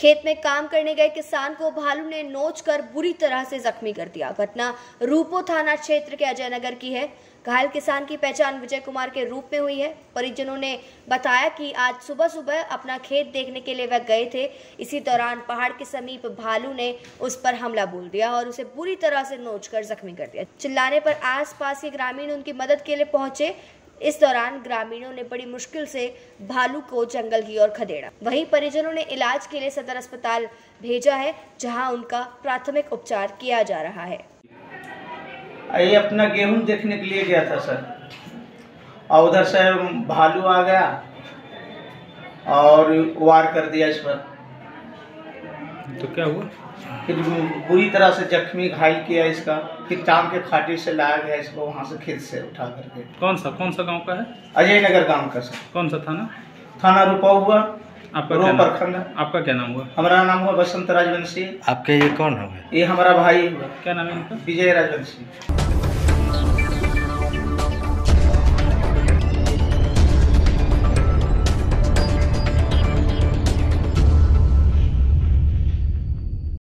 खेत में काम करने गए किसान को भालू ने नोच कर बुरी तरह से जख्मी कर दिया। घटना रूपो थाना क्षेत्र के अजय नगर की है। घायल किसान की पहचान विजय कुमार के रूप में हुई है। परिजनों ने बताया कि आज सुबह सुबह अपना खेत देखने के लिए वह गए थे। इसी दौरान पहाड़ के समीप भालू ने उस पर हमला बोल दिया और उसे बुरी तरह से नोच कर जख्मी कर दिया। चिल्लाने पर आसपास के ग्रामीण उनकी मदद के लिए पहुँचे। इस दौरान ग्रामीणों ने बड़ी मुश्किल से भालू को जंगल की ओर खदेड़ा। वहीं परिजनों ने इलाज के लिए सदर अस्पताल भेजा है, जहाँ उनका प्राथमिक उपचार किया जा रहा है। ये अपना गेहूँ देखने के लिए गया था, सर। और उधर से भालू आ गया और वार कर दिया इस पर। तो क्या हुआ? फिर बुरी तरह से जख्मी घायल किया इसका फिर चाँद के खाटी से लाया गया इसको वहाँ से खेत से उठा करके। कौन सा कौन सा गाँव का है? अजय नगर गाँव का सर। कौन सा थाना? थाना रुपा हुआ आपका रो क्या नाम? प्रखंड। आपका क्या नाम हुआ? हमारा नाम हुआ बसंत राजवंशी। आपके ये कौन हो ये हमारा भाई हुआ। क्या नाम है इनका? विजय राजवंशी।